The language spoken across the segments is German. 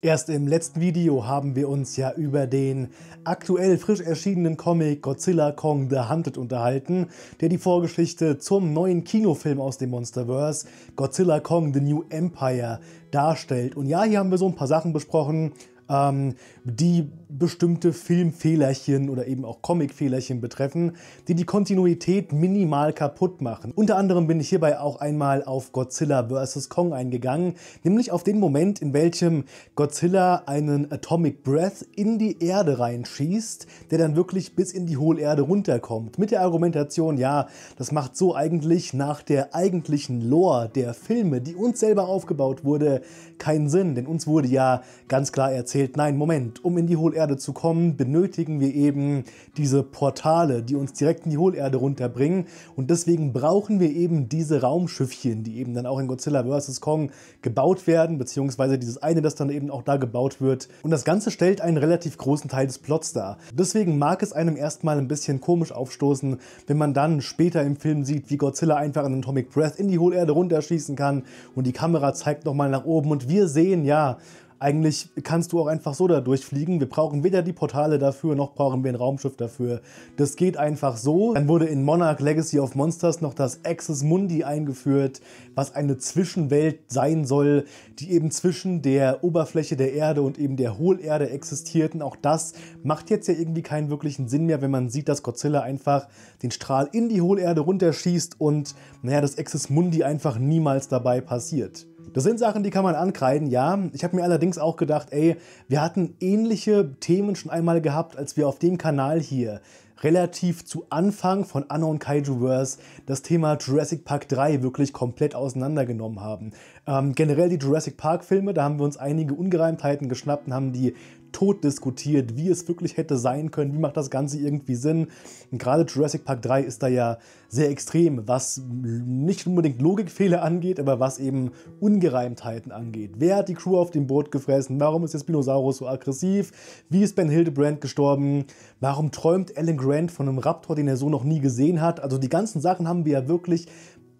Erst im letzten Video haben wir uns ja über den aktuell frisch erschienenen Comic Godzilla Kong The Hunted unterhalten, der die Vorgeschichte zum neuen Kinofilm aus dem Monsterverse Godzilla Kong The New Empire darstellt. Und ja, hier haben wir so ein paar Sachen besprochen, ähm, die bestimmte Filmfehlerchen oder eben auch Comicfehlerchen betreffen, die die Kontinuität minimal kaputt machen. Unter anderem bin ich hierbei auch einmal auf Godzilla vs. Kong eingegangen, nämlich auf den Moment, in welchem Godzilla einen Atomic Breath in die Erde reinschießt, der dann wirklich bis in die Hohlerde runterkommt. Mit der Argumentation, ja, das macht so eigentlich nach der eigentlichen Lore der Filme, die uns selber aufgebaut wurde, keinen Sinn, denn uns wurde ja ganz klar erzählt, nein, Moment, um in die Hohlerde Hohlerde zu kommen, benötigen wir eben diese Portale, die uns direkt in die Hohlerde runterbringen. Und deswegen brauchen wir eben diese Raumschiffchen, die eben dann auch in Godzilla vs. Kong gebaut werden, beziehungsweise dieses eine, das dann eben auch da gebaut wird. Und das Ganze stellt einen relativ großen Teil des Plots dar. Deswegen mag es einem erstmal ein bisschen komisch aufstoßen, wenn man dann später im Film sieht, wie Godzilla einfach einen Atomic Breath in die Hohlerde runterschießen kann und die Kamera zeigt nochmal nach oben und wir sehen ja, eigentlich kannst du auch einfach so da durchfliegen. Wir brauchen weder die Portale dafür, noch brauchen wir ein Raumschiff dafür. Das geht einfach so. Dann wurde in Monarch Legacy of Monsters noch das Axis Mundi eingeführt, was eine Zwischenwelt sein soll, die eben zwischen der Oberfläche der Erde und eben der Hohlerde existiert. Und auch das macht jetzt ja irgendwie keinen wirklichen Sinn mehr, wenn man sieht, dass Godzilla einfach den Strahl in die Hohlerde runterschießt und naja, das Axis Mundi einfach niemals dabei passiert. Das sind Sachen, die kann man ankreiden, ja. Ich habe mir allerdings auch gedacht, ey, wir hatten ähnliche Themen schon einmal gehabt, als wir auf dem Kanal hier relativ zu Anfang von Unknown Kaijuverse das Thema Jurassic Park 3 wirklich komplett auseinandergenommen haben. Ähm, generell die Jurassic Park Filme, da haben wir uns einige Ungereimtheiten geschnappt und haben die tot diskutiert, wie es wirklich hätte sein können, wie macht das Ganze irgendwie Sinn. Und gerade Jurassic Park 3 ist da ja sehr extrem, was nicht unbedingt Logikfehler angeht, aber was eben Ungereimtheiten angeht. Wer hat die Crew auf dem Boot gefressen? Warum ist der Spinosaurus so aggressiv? Wie ist Ben Hildebrand gestorben? Warum träumt Alan Grant von einem Raptor, den er so noch nie gesehen hat? Also die ganzen Sachen haben wir ja wirklich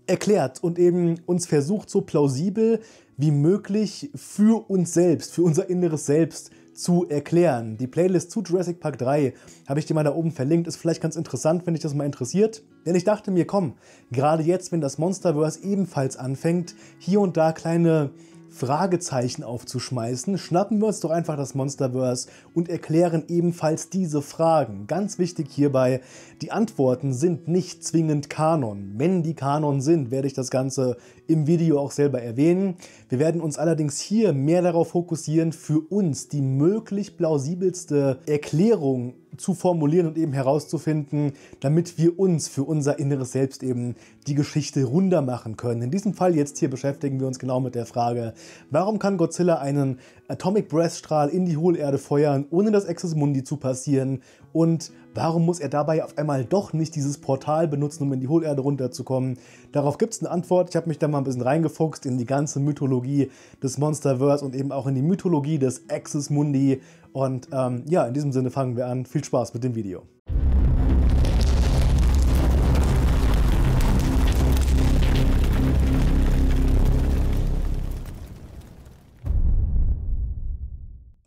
erklärt und eben uns versucht, so plausibel wie möglich für uns selbst, für unser inneres Selbst zu erklären. Die Playlist zu Jurassic Park 3 habe ich dir mal da oben verlinkt. Ist vielleicht ganz interessant, wenn dich das mal interessiert. Denn ich dachte mir, komm, gerade jetzt, wenn das Monsterverse ebenfalls anfängt, hier und da kleine Fragezeichen aufzuschmeißen, schnappen wir uns doch einfach das Monsterverse und erklären ebenfalls diese Fragen. Ganz wichtig hierbei, die Antworten sind nicht zwingend Kanon. Wenn die Kanon sind, werde ich das Ganze im Video auch selber erwähnen. Wir werden uns allerdings hier mehr darauf fokussieren, für uns die möglich plausibelste Erklärung zu formulieren und eben herauszufinden, damit wir uns für unser inneres Selbst eben die Geschichte runder machen können. In diesem Fall jetzt hier beschäftigen wir uns genau mit der Frage, warum kann Godzilla einen Atomic Breath Strahl in die Hohlerde feuern, ohne das Exus Mundi zu passieren und warum muss er dabei auf einmal doch nicht dieses Portal benutzen, um in die Hohlerde runterzukommen? Darauf gibt es eine Antwort. Ich habe mich da mal ein bisschen reingefuchst in die ganze Mythologie des Monsterverse und eben auch in die Mythologie des Axis Mundi. Und ähm, ja, in diesem Sinne fangen wir an. Viel Spaß mit dem Video.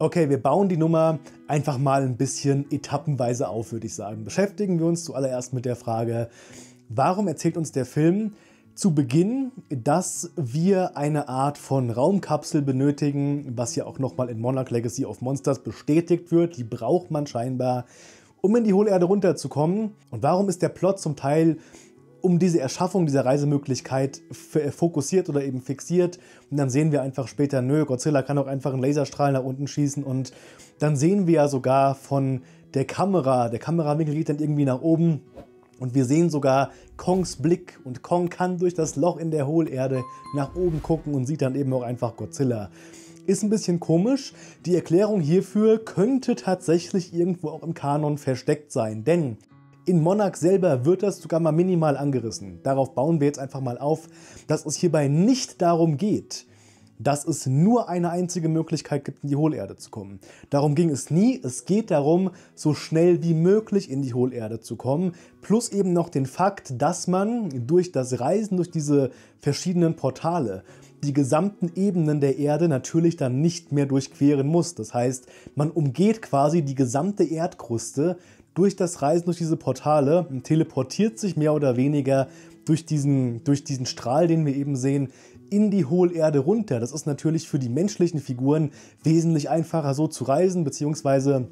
Okay, wir bauen die Nummer einfach mal ein bisschen etappenweise auf, würde ich sagen. Beschäftigen wir uns zuallererst mit der Frage, warum erzählt uns der Film zu Beginn, dass wir eine Art von Raumkapsel benötigen, was ja auch nochmal in Monarch Legacy of Monsters bestätigt wird. Die braucht man scheinbar, um in die Hohlerde runterzukommen. Und warum ist der Plot zum Teil um diese Erschaffung dieser Reisemöglichkeit fokussiert oder eben fixiert. Und dann sehen wir einfach später, nö, Godzilla kann auch einfach einen Laserstrahl nach unten schießen. Und dann sehen wir ja sogar von der Kamera, der Kamerawinkel geht dann irgendwie nach oben. Und wir sehen sogar Kongs Blick und Kong kann durch das Loch in der Hohlerde nach oben gucken und sieht dann eben auch einfach Godzilla. Ist ein bisschen komisch. Die Erklärung hierfür könnte tatsächlich irgendwo auch im Kanon versteckt sein, denn in Monarch selber wird das sogar mal minimal angerissen. Darauf bauen wir jetzt einfach mal auf, dass es hierbei nicht darum geht, dass es nur eine einzige Möglichkeit gibt, in die Hohlerde zu kommen. Darum ging es nie. Es geht darum, so schnell wie möglich in die Hohlerde zu kommen. Plus eben noch den Fakt, dass man durch das Reisen durch diese verschiedenen Portale die gesamten Ebenen der Erde natürlich dann nicht mehr durchqueren muss. Das heißt, man umgeht quasi die gesamte Erdkruste durch das Reisen durch diese Portale teleportiert sich mehr oder weniger durch diesen, durch diesen Strahl, den wir eben sehen, in die Hohlerde runter. Das ist natürlich für die menschlichen Figuren wesentlich einfacher so zu reisen, beziehungsweise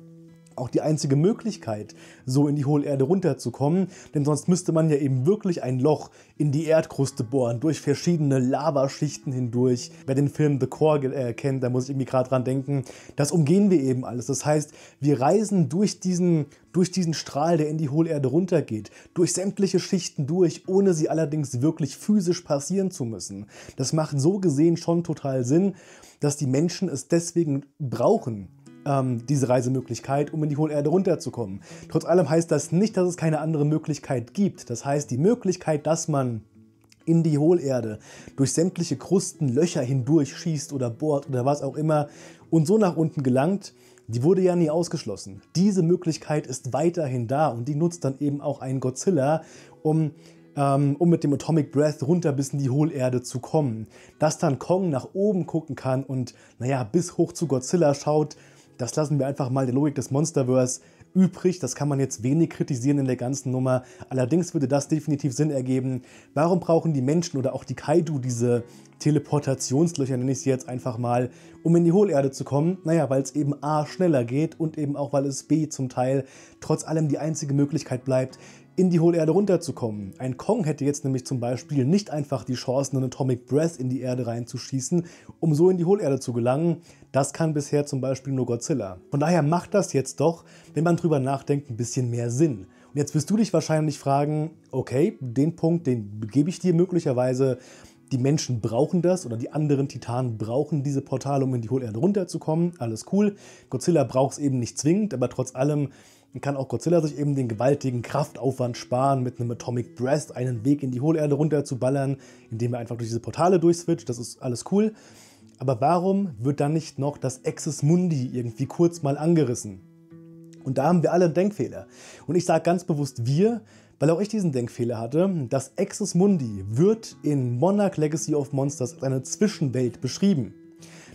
auch die einzige Möglichkeit, so in die Hohlerde runterzukommen, denn sonst müsste man ja eben wirklich ein Loch in die Erdkruste bohren, durch verschiedene Lavaschichten hindurch. Wer den Film The Core äh, kennt, da muss ich irgendwie gerade dran denken, das umgehen wir eben alles. Das heißt, wir reisen durch diesen, durch diesen Strahl, der in die Hohlerde runtergeht, durch sämtliche Schichten durch, ohne sie allerdings wirklich physisch passieren zu müssen. Das macht so gesehen schon total Sinn, dass die Menschen es deswegen brauchen, ähm, diese Reisemöglichkeit, um in die Hohlerde runterzukommen. Trotz allem heißt das nicht, dass es keine andere Möglichkeit gibt. Das heißt, die Möglichkeit, dass man in die Hohlerde durch sämtliche Krusten, Löcher hindurch schießt oder bohrt oder was auch immer und so nach unten gelangt, die wurde ja nie ausgeschlossen. Diese Möglichkeit ist weiterhin da und die nutzt dann eben auch ein Godzilla, um ähm, um mit dem Atomic Breath runter bis in die Hohlerde zu kommen. Dass dann Kong nach oben gucken kann und, naja, bis hoch zu Godzilla schaut, das lassen wir einfach mal der Logik des Monsterverse übrig. Das kann man jetzt wenig kritisieren in der ganzen Nummer. Allerdings würde das definitiv Sinn ergeben. Warum brauchen die Menschen oder auch die Kaidu diese Teleportationslöcher, nenne ich sie jetzt einfach mal, um in die Hohlerde zu kommen? Naja, weil es eben A schneller geht und eben auch, weil es B zum Teil trotz allem die einzige Möglichkeit bleibt, in die Hohlerde runterzukommen. Ein Kong hätte jetzt nämlich zum Beispiel nicht einfach die Chance, einen Atomic Breath in die Erde reinzuschießen, um so in die Hohlerde zu gelangen. Das kann bisher zum Beispiel nur Godzilla. Von daher macht das jetzt doch, wenn man drüber nachdenkt, ein bisschen mehr Sinn. Und jetzt wirst du dich wahrscheinlich fragen, okay, den Punkt, den gebe ich dir möglicherweise. Die Menschen brauchen das oder die anderen Titanen brauchen diese Portale, um in die Hohlerde runterzukommen. Alles cool. Godzilla braucht es eben nicht zwingend, aber trotz allem kann auch Godzilla sich eben den gewaltigen Kraftaufwand sparen, mit einem Atomic Breath einen Weg in die Hohlerde runter zu ballern, indem er einfach durch diese Portale durchswitcht. Das ist alles cool. Aber warum wird dann nicht noch das Exis Mundi irgendwie kurz mal angerissen? Und da haben wir alle einen Denkfehler. Und ich sage ganz bewusst wir, weil auch ich diesen Denkfehler hatte. Das Exis Mundi wird in Monarch Legacy of Monsters als eine Zwischenwelt beschrieben.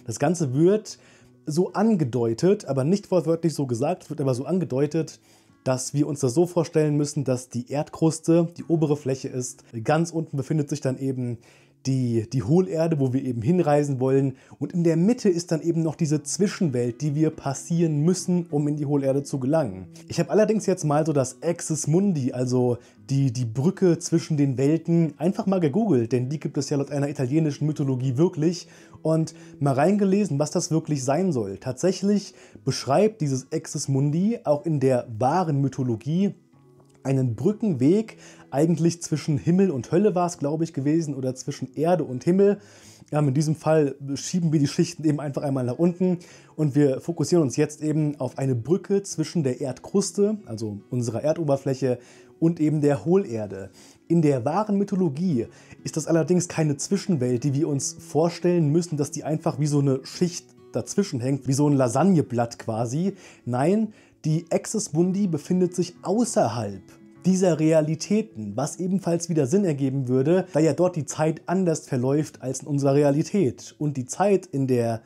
Das Ganze wird so angedeutet, aber nicht wortwörtlich so gesagt, wird aber so angedeutet, dass wir uns das so vorstellen müssen, dass die Erdkruste die obere Fläche ist. Ganz unten befindet sich dann eben die, die Hohlerde, wo wir eben hinreisen wollen. Und in der Mitte ist dann eben noch diese Zwischenwelt, die wir passieren müssen, um in die Hohlerde zu gelangen. Ich habe allerdings jetzt mal so das Axis Mundi, also die, die Brücke zwischen den Welten, einfach mal gegoogelt, denn die gibt es ja laut einer italienischen Mythologie wirklich. Und mal reingelesen, was das wirklich sein soll. Tatsächlich beschreibt dieses Axis Mundi auch in der wahren Mythologie einen Brückenweg eigentlich zwischen Himmel und Hölle war es, glaube ich, gewesen oder zwischen Erde und Himmel. Ja, in diesem Fall schieben wir die Schichten eben einfach einmal nach unten und wir fokussieren uns jetzt eben auf eine Brücke zwischen der Erdkruste, also unserer Erdoberfläche, und eben der Hohlerde. In der wahren Mythologie ist das allerdings keine Zwischenwelt, die wir uns vorstellen müssen, dass die einfach wie so eine Schicht dazwischen hängt, wie so ein Lasagneblatt quasi. Nein, die Axis Mundi befindet sich außerhalb dieser Realitäten, was ebenfalls wieder Sinn ergeben würde, da ja dort die Zeit anders verläuft als in unserer Realität. Und die Zeit in der,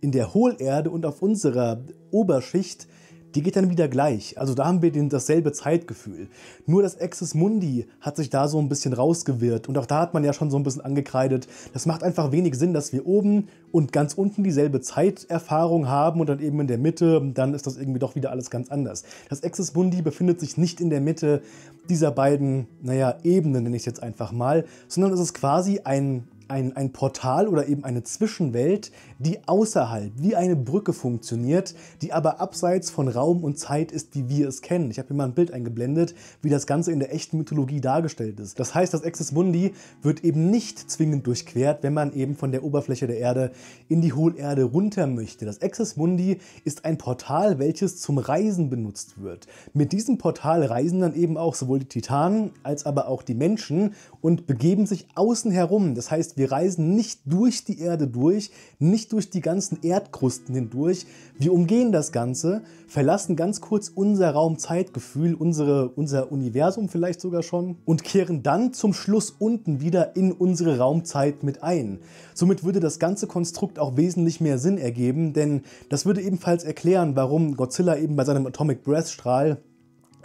in der Hohlerde und auf unserer Oberschicht die geht dann wieder gleich. Also da haben wir den, dasselbe Zeitgefühl. Nur das Axis Mundi hat sich da so ein bisschen rausgewirrt und auch da hat man ja schon so ein bisschen angekreidet. Das macht einfach wenig Sinn, dass wir oben und ganz unten dieselbe Zeiterfahrung haben und dann eben in der Mitte, dann ist das irgendwie doch wieder alles ganz anders. Das Axis Mundi befindet sich nicht in der Mitte dieser beiden, naja, Ebenen, nenne ich es jetzt einfach mal, sondern es ist quasi ein ein, ein Portal oder eben eine Zwischenwelt, die außerhalb wie eine Brücke funktioniert, die aber abseits von Raum und Zeit ist, wie wir es kennen. Ich habe hier mal ein Bild eingeblendet, wie das Ganze in der echten Mythologie dargestellt ist. Das heißt, das Exis Mundi wird eben nicht zwingend durchquert, wenn man eben von der Oberfläche der Erde in die Hohlerde runter möchte. Das Exis Mundi ist ein Portal, welches zum Reisen benutzt wird. Mit diesem Portal reisen dann eben auch sowohl die Titanen als aber auch die Menschen und begeben sich außen herum. Das heißt, heißt, wir reisen nicht durch die Erde durch, nicht durch die ganzen Erdkrusten hindurch. Wir umgehen das Ganze, verlassen ganz kurz unser Raumzeitgefühl, unsere, unser Universum vielleicht sogar schon und kehren dann zum Schluss unten wieder in unsere Raumzeit mit ein. Somit würde das ganze Konstrukt auch wesentlich mehr Sinn ergeben, denn das würde ebenfalls erklären, warum Godzilla eben bei seinem Atomic Breath Strahl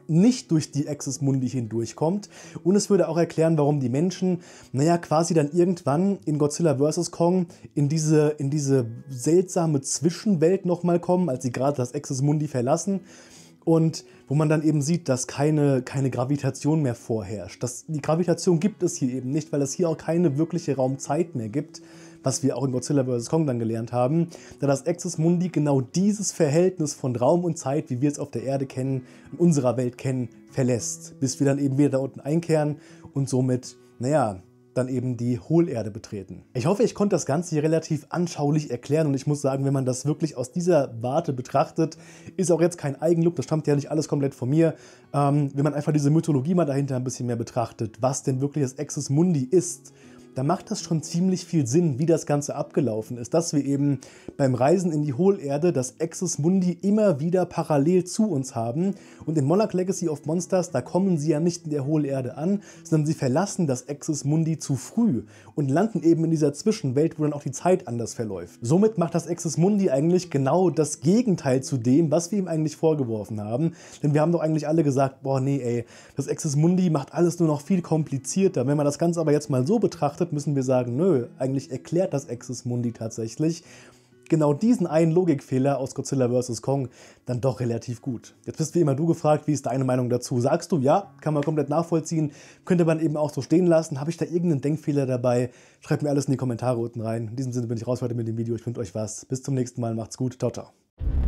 nicht durch die Axis Mundi hindurchkommt. Und es würde auch erklären, warum die Menschen, naja, quasi dann irgendwann in Godzilla vs. Kong in diese, in diese seltsame Zwischenwelt nochmal kommen, als sie gerade das Axis Mundi verlassen. Und wo man dann eben sieht, dass keine, keine Gravitation mehr vorherrscht. Das, die Gravitation gibt es hier eben nicht, weil es hier auch keine wirkliche Raumzeit mehr gibt was wir auch in Godzilla vs. Kong dann gelernt haben, da das Axis Mundi genau dieses Verhältnis von Raum und Zeit, wie wir es auf der Erde kennen, in unserer Welt kennen, verlässt, bis wir dann eben wieder da unten einkehren und somit, naja, dann eben die Hohlerde betreten. Ich hoffe, ich konnte das Ganze hier relativ anschaulich erklären und ich muss sagen, wenn man das wirklich aus dieser Warte betrachtet, ist auch jetzt kein Eigenlob, das stammt ja nicht alles komplett von mir. Ähm, wenn man einfach diese Mythologie mal dahinter ein bisschen mehr betrachtet, was denn wirklich das Axis Mundi ist da macht das schon ziemlich viel Sinn, wie das Ganze abgelaufen ist, dass wir eben beim Reisen in die Hohlerde das Axis Mundi immer wieder parallel zu uns haben und in Monarch Legacy of Monsters, da kommen sie ja nicht in der Hohlerde an, sondern sie verlassen das Axis Mundi zu früh und landen eben in dieser Zwischenwelt, wo dann auch die Zeit anders verläuft. Somit macht das Axis Mundi eigentlich genau das Gegenteil zu dem, was wir ihm eigentlich vorgeworfen haben, denn wir haben doch eigentlich alle gesagt, boah nee ey, das Axis Mundi macht alles nur noch viel komplizierter. Wenn man das Ganze aber jetzt mal so betrachtet, betrachtet, müssen wir sagen, nö, eigentlich erklärt das Axis Mundi tatsächlich genau diesen einen Logikfehler aus Godzilla vs. Kong dann doch relativ gut. Jetzt bist wie immer du gefragt, wie ist deine Meinung dazu? Sagst du, ja, kann man komplett nachvollziehen, könnte man eben auch so stehen lassen, habe ich da irgendeinen Denkfehler dabei? Schreibt mir alles in die Kommentare unten rein. In diesem Sinne bin ich raus heute mit dem Video, ich wünsche euch was. Bis zum nächsten Mal, macht's gut, ciao, ciao.